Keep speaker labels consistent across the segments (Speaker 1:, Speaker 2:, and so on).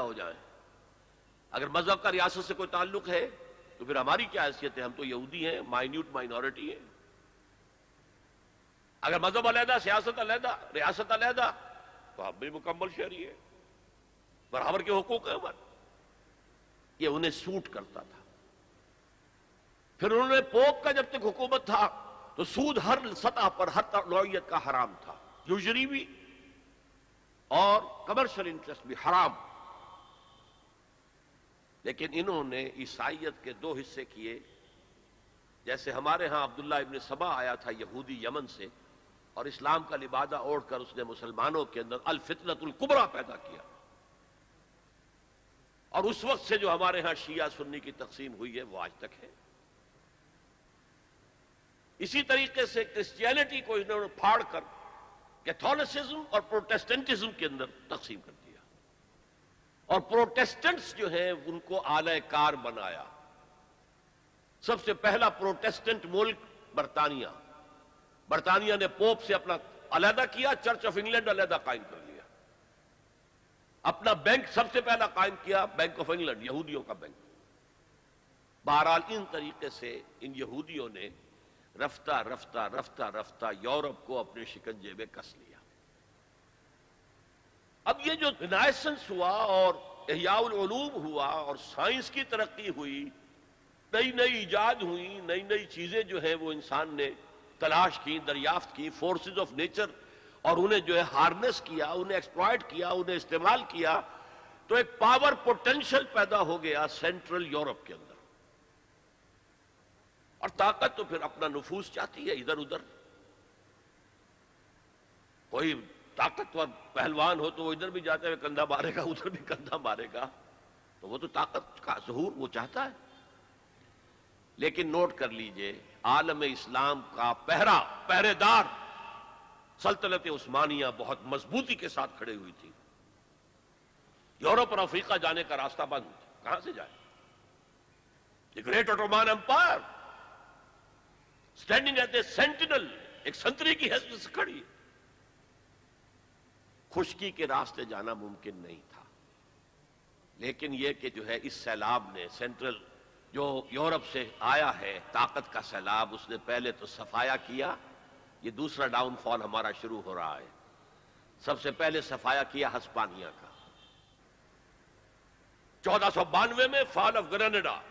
Speaker 1: हो जाए। अगर मज़हब का रियासत से कोई ताल्लुक है तो फिर हमारी क्या हैसियत है? हम तो यहूदी हैं माइन्यूट माइनॉरिटी है। अगर मज़हब अलहदा, सियासत अलहदा, रियासत अलहदा तो हम भी मुकम्मल शहरी है। बराबर के हकूक है पर ये उन्हें सूट करता था। फिर उन्होंने पोप का जब तक हुकूमत था तो सूद हर सतह पर, हर नौयत का हराम था। यूजरी भी, और कमर्शियल इंटरेस्ट भी, हराम। लेकिन इन्होंने ईसाइत के दो हिस्से किए। जैसे हमारे यहाँ अब्दुल्ला इब्न सबा आया था यहूदी यमन से, और इस्लाम का लिबादा ओढ़कर उसने मुसलमानों के अंदर अल कुबरा पैदा किया। और उस वक्त से जो हमारे यहाँ शिया सुन्नी की तकसीम हुई है, वो आज तक है। इसी तरीके से क्रिश्चियनिटी को इन्होंने फाड़ कर कैथोलिसिज्म और प्रोटेस्टेंटिज्म के अंदर तकसीम कर दिया और प्रोटेस्टेंट्स जो है, उनको आलयकार बनाया। सबसे पहला प्रोटेस्टेंट मुल्क बर्तानिया। बर्तानिया ने पोप से अपना अलहदा किया, चर्च ऑफ़ इंग्लैंड अलहदा कायम कर लिया। अपना बैंक सबसे पहला कायम किया, बैंक ऑफ़ इंग्लैंड, यहूदियों का बैंक। बहरहाल, इन तरीके से इन यहूदियों ने रफ्ता रफ्ता रफ्ता रफ्ता यूरोप को अपने शिकंजे में कस लिया। अब ये जो रिनाइसेंस हुआ और एहयाउलूम हुआ और साइंस की तरक्की हुई। नई नई ईजाद हुई नई नई चीज़ें जो है वो इंसान ने तलाश की, दरियाफ्त की फोर्सेज ऑफ़ नेचर और उन्हें जो है हार्नेस किया, उन्हें एक्सप्लॉयट किया, उन्हें इस्तेमाल किया तो एक पावर पोटेंशियल पैदा हो गया सेंट्रल यूरोप के अंदर। और ताकत तो फिर अपना नफूस चाहती है इधर उधर कोई ताकतवर पहलवान हो तो वो इधर भी जाते हुए कंधा मारेगा, उधर भी कंधा मारेगा। तो वो तो ताकत का जहूर वो चाहता है। लेकिन नोट कर लीजिए, आलम इस्लाम का पहरा, पहरेदार सल्तनत उस्मानिया बहुत मजबूती के साथ खड़े हुई थी। यूरोप और अफ्रीका जाने का रास्ता बंद, कहाँ से जाए? Great Ottoman Empire standing at a sentinel एक संतरी की हैसियत से खड़ी। खुशकी के रास्ते जाना मुमकिन नहीं था। लेकिन यह कि जो है, इस सैलाब ने सेंट्रल जो यूरोप से आया है, ताकत का सैलाब, उसने पहले तो सफाया किया, ये दूसरा डाउनफॉल हमारा शुरू हो रहा है। सबसे पहले सफाया किया हस्पानिया का। चौदह सौ बानवे में फॉल ऑफ़ ग्रेनेडा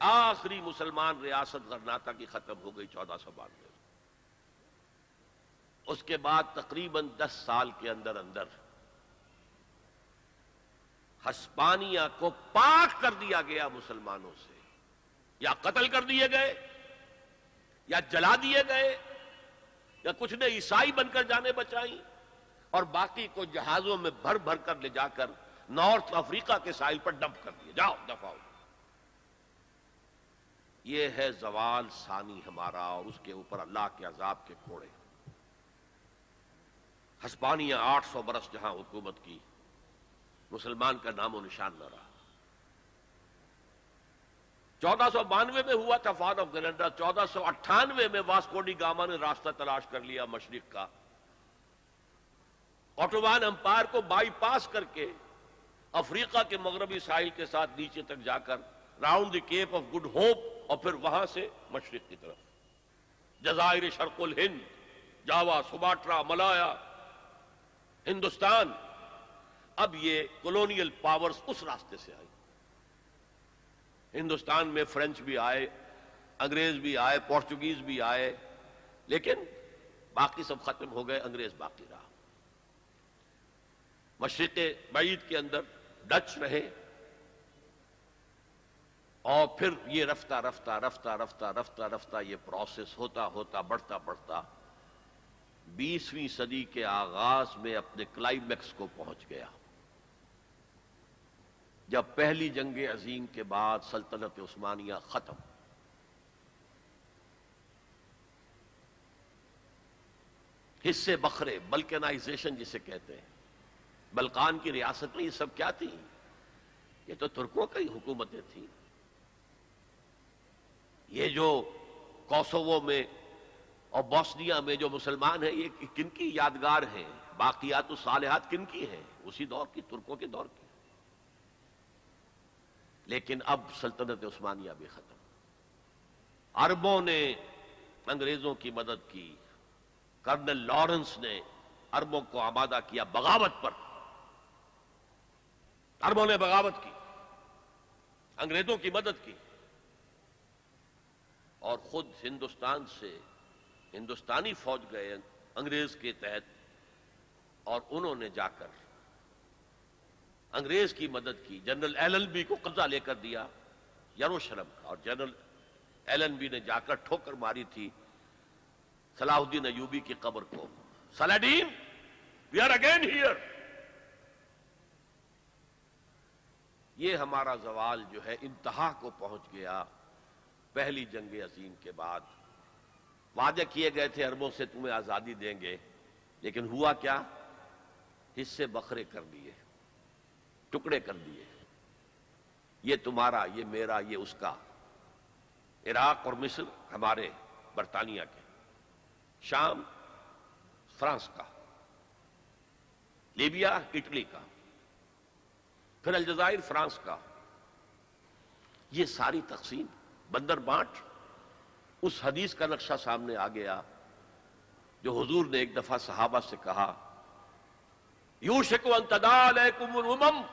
Speaker 1: आखिरी मुसलमान रियासत गरनाता की खत्म हो गई चौदह सौ बानवे। उसके बाद तकरीबन दस साल के अंदर अंदर हस्पानिया को पाक कर दिया गया मुसलमानों से। या कत्ल कर दिए गए, या जला दिए गए, या कुछ ने ईसाई बनकर जाने बचाई, और बाकी को जहाजों में भर भर कर ले जाकर नॉर्थ अफ्रीका के साइल पर डंप कर दिए। जाओ दफाओ ये है जवाल सानी हमारा और उसके ऊपर अल्लाह के अजाब के घोड़े हस्पानिया आठ सौ बरस जहाँ हुकूमत की, मुसलमान का नामो निशान न रहा। चौदह सौ बानवे में हुआ था फाद ऑफ़ गलेंडा चौदह सौ अट्ठानवे में वास्कोडी गामा ने रास्ता तलाश कर लिया मशरक का। ऑटोमान अंपायर को बाईपास करके अफ्रीका के मगरबी साहिल के साथ नीचे तक जाकर round the Cape of Good Hope और फिर वहाँ से मशरक की तरफ़। जजायर शर्कुल हिंद, जावा, सुबाट्रा, मलाया हिंदुस्तान। अब ये कॉलोनियल पावर्स उस रास्ते से आई हिंदुस्तान में फ्रेंच भी आए, अंग्रेज़ भी आए पोर्चुगीज भी आए, लेकिन बाकी सब खत्म हो गए, अंग्रेज़ बाकी रहा। मशरक बैद के अंदर डच रहे और फिर ये रफ्ता रफ्ता रफ्ता रफ्ता रफ्ता रफ्ता ये प्रोसेस होता होता, बढ़ता बढ़ता। बीसवीं सदी के आगाज़ में अपने क्लाइमैक्स को पहुँच गया। जब पहली जंग अजीम के बाद सल्तनत उस्मानिया खत्म। हिस्से बखरे, बल्कनाइजेशन जिसे कहते हैं। बल्कान की रियासत में ये सब क्या थी? ये तो तुर्कों की हुकूमतें थी। ये जो कोसोवो में और बोस्निया में जो मुसलमान हैं, ये किनकी यादगार हैं? बाकियात सालहात किन की है? उसी दौर की, तुर्कों के दौर की। लेकिन अब सल्तनत उस्मानिया भी खत्म। अरबों ने अंग्रेज़ों की मदद की। कर्नल लॉरेंस ने अरबों को आबादा किया बगावत पर। अरबों ने बगावत की। अंग्रेज़ों की मदद की। और खुद हिंदुस्तान से हिंदुस्तानी फौज गए अंग्रेज़ के तहत और उन्होंने जाकर अंग्रेज़ की मदद की। जनरल एल बी को कब्जा लेकर दिया यरूशलेम का और जनरल एल बी ने जाकर ठोकर मारी थी सलाहुद्दीन अयूबी की कब्र को। Saladin we are again here ये हमारा जवाल जो है, इंतहा को पहुँच गया पहली जंग अजीम के बाद। वादे किए गए थे, अरबों से तुम्हें आज़ादी देंगे। लेकिन हुआ क्या? हिस्से बखरे कर दिए, टुकड़े कर दिए। ये तुम्हारा, ये मेरा, ये उसका। इराक और मिस्र हमारे, बरतानिया के। शाम, फ्रांस का। लीबिया, इटली का। फिर अलजायर फ्रांस का। ये सारी तकसीम बंदर बांट उस हदीस का नक्शा सामने आ गया जो हुजूर ने एक दफ़ा सहाबा से कहा यू तदालकुम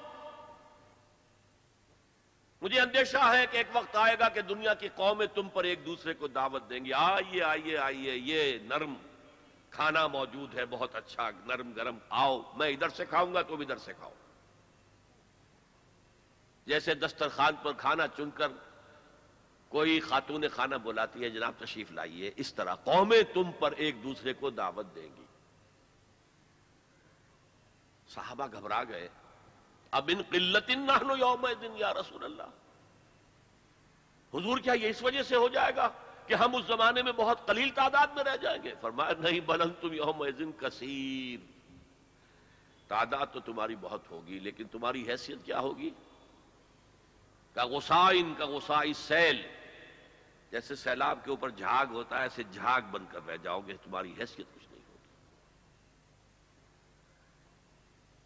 Speaker 1: मुझे अंदेशा है कि एक वक्त आएगा कि दुनिया की कौमें तुम पर एक दूसरे को दावत देंगी। आइए आइए आइए, ये नरम खाना मौजूद है, बहुत अच्छा नरम गरम। आओ, मैं इधर से खाऊँगा, तुम इधर से खाओ। जैसे दस्तरखान पर खाना चुनकर कोई खातून खाना बुलाती है, जनाब तशरीफ़ लाइए। इस तरह कौमें तुम पर एक दूसरे को दावत देंगी। साहबा घबरा गए। अब इन किल्लतिन नाहनो यौम दिन या रसूल अल्लाह हुजूर क्या ये इस वजह से हो जाएगा कि हम उस जमाने में बहुत कलील तादाद में रह जाएँगे? फरमाया, नहीं बलन तुम यौम दिन कसीर। तादाद तो तुम्हारी बहुत होगी, लेकिन तुम्हारी हैसियत क्या होगी? का गुसाइन, का गुसाई सैल। जैसे सैलाब के ऊपर झाग होता है, ऐसे झाग बनकर रह जाओगे, तुम्हारी हैसियत कुछ नहीं होगी।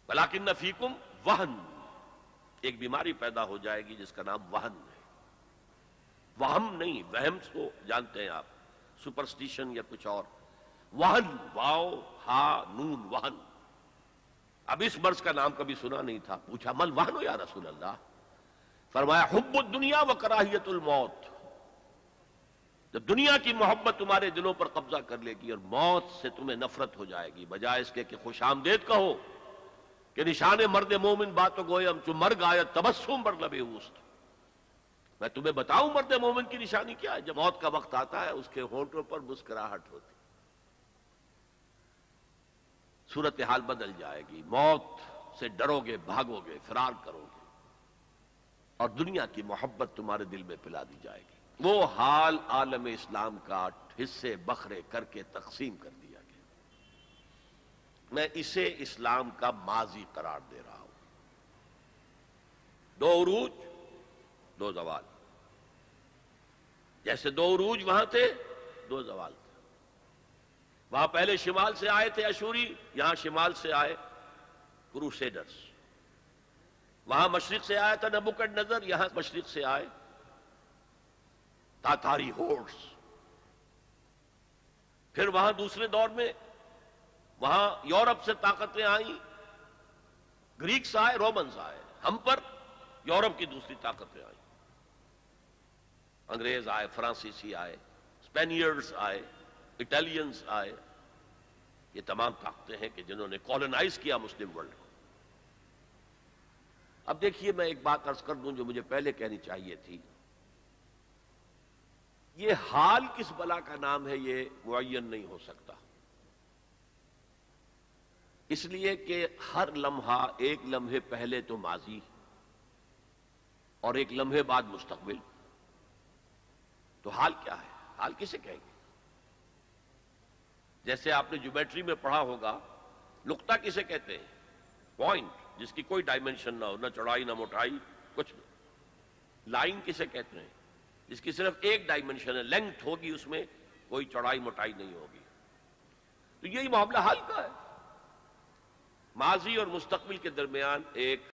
Speaker 1: बलाकिन नफीकुम वहन। एक बीमारी पैदा हो जाएगी जिसका नाम वहन है। वहम नहीं वहम को जानते हैं आप, सुपरस्टिशन या कुछ और। वहन, वाओ, हा, नून, वहन। अब इस वर्ष का नाम कभी सुना नहीं था। पूछा, मल वहन हो या रसूल अल्लाह फरमाया, हुब्बुद दुनिया व कराहियतुल मौत। जब दुनिया की मोहब्बत तुम्हारे दिलों पर कब्जा कर लेगी और मौत से तुम्हें नफरत हो जाएगी, बजाय इसके कि खुश आमदेद कहो कि निशान मर्द मोमिन बात गोयम चु मर गाय तबस्सुम बर लबे उस्त मैं तुम्हें बताऊँ मर्द मोमिन की निशानी क्या है? जब मौत का वक्त आता है, उसके होंठों पर मुस्कुराहट होती सूरत हाल बदल जाएगी। मौत से डरोगे, भागोगे, फरार करोगे। और दुनिया की मोहब्बत तुम्हारे दिल में पिला दी जाएगी। वो हाल आलम इस्लाम का हिस्से बखरे करके तकसीम कर दिया गया। मैं इसे इस्लाम का माजी करार दे रहा हूँ। दो उरूज, दो जवाल। जैसे दो उरूज वहाँ थे, दो जवाल थे। वहाँ पहले शिमाल से आए थे अशूरी, यहाँ शिमाल से आए क्रूसेडर्स। वहाँ मशरक से आया था नबुकट नज़र, यहाँ मशरक से आए तातारी होर्स फिर वहाँ दूसरे दौर में, वहाँ यूरोप से ताकतें आई, ग्रीक्स आए, रोमन्स आए। हम पर यूरोप की दूसरी ताकतें आई। अंग्रेज़ आए, फ्रांसीसी आए, स्पेनियर्स आए, इटालियंस आए। ये तमाम ताकतें हैं कि जिन्होंने कॉलोनाइज किया मुस्लिम वर्ल्ड को। अब देखिए, मैं एक बात अर्ज़ कर दूँ जो मुझे पहले कहनी चाहिए थी। ये हाल किस बला का नाम है ये मुन नहीं हो सकता। इसलिए कि हर लम्हा एक लम्हे पहले तो माजी और एक लम्हे बाद मुस्तकबिल। तो हाल क्या है? हाल किसे कहेंगे? जैसे आपने ज्योमेट्री में पढ़ा होगा नुकता किसे कहते हैं? पॉइंट, जिसकी कोई डायमेंशन ना हो, ना चौड़ाई, ना मोटाई, कुछ नहीं लाइन किसे कहते हैं? जिसकी सिर्फ़ एक डायमेंशन है। लेंथ होगी उसमें, कोई चौड़ाई मोटाई नहीं होगी। तो यही मामला हाल का है। माजी और मुस्तकबिल के दरमियान एक